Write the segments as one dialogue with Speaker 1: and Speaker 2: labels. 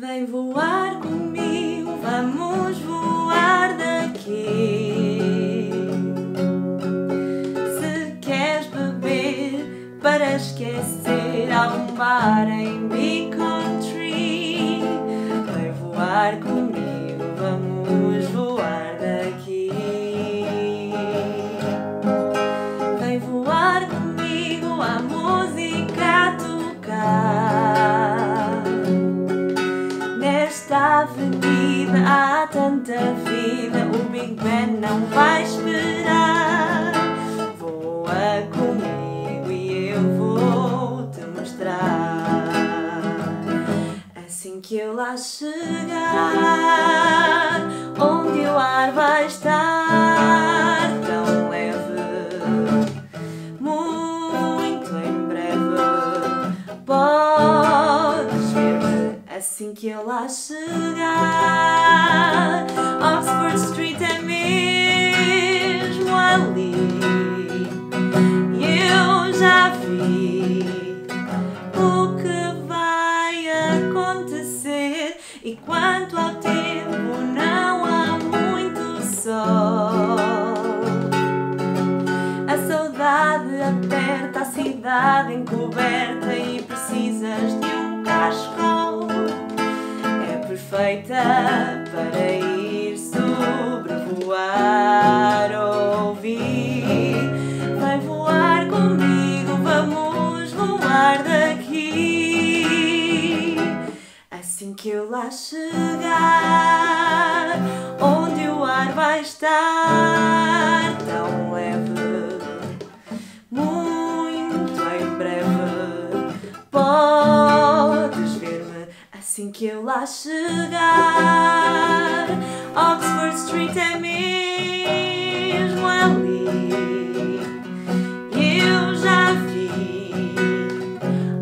Speaker 1: Vem voar comigo, vamos voar daqui. Se queres beber para esquecer, há um bar em Beacon Tree. Vem voar comigo, vamos voar daqui. Tanta vida, o Big Ben não vai esperar. Voa comigo e eu vou te mostrar. Assim que eu lá chegar, onde o ar vai estar tão leve muito em breve podes ver-me assim que eu lá chegar. Perfeita para ir sobrevoar, ouvir. Vai voar comigo, vamos voar daqui. Assim que eu lá chegar, onde o ar vai estar lá chegar. Oxford Street é mesmo ali. Eu já vi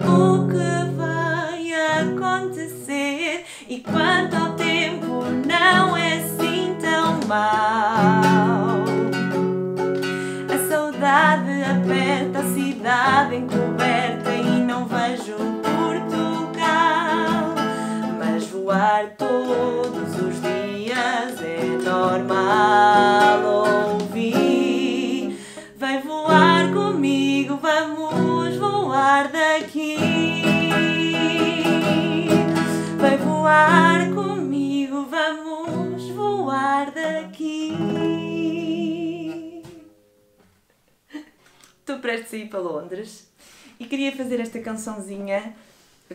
Speaker 1: o que vai acontecer e quanto ao tempo não é assim tão mau. Normal ouvir. Vem voar comigo, vamos voar daqui. Vem voar comigo, vamos voar daqui. Estou prestes a ir para Londres e queria fazer esta cançãozinha,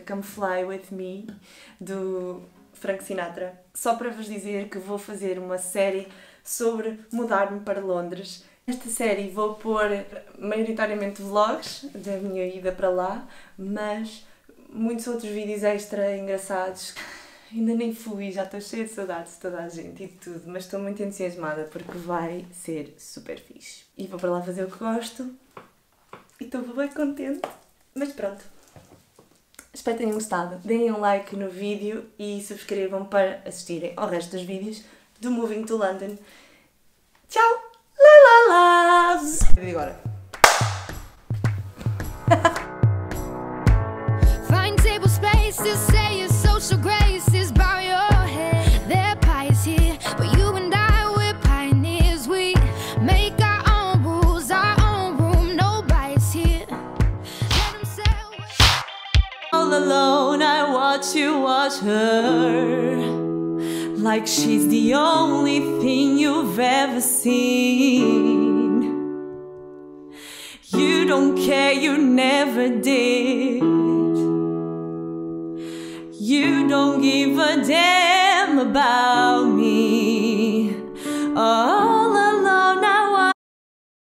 Speaker 1: Come Fly With Me, do Frank Sinatra, só para vos dizer que vou fazer uma série sobre mudar-me para Londres. Nesta série vou pôr maioritariamente vlogs da minha ida para lá, mas muitos outros vídeos extra engraçados. Ainda nem fui, já estou cheia de saudades de toda a gente e de tudo, mas estou muito entusiasmada porque vai ser super fixe. E vou para lá fazer o que gosto e estou bem contente. Mas pronto. Espero que tenham gostado. Deem um like no vídeo e subscrevam para assistirem ao resto dos vídeos do Moving to London. Tchau! La la la! Agora? All alone, I watch you watch her. Like she's the only thing you've ever seen. You don't care, you never did. You don't give a damn about me. Oh.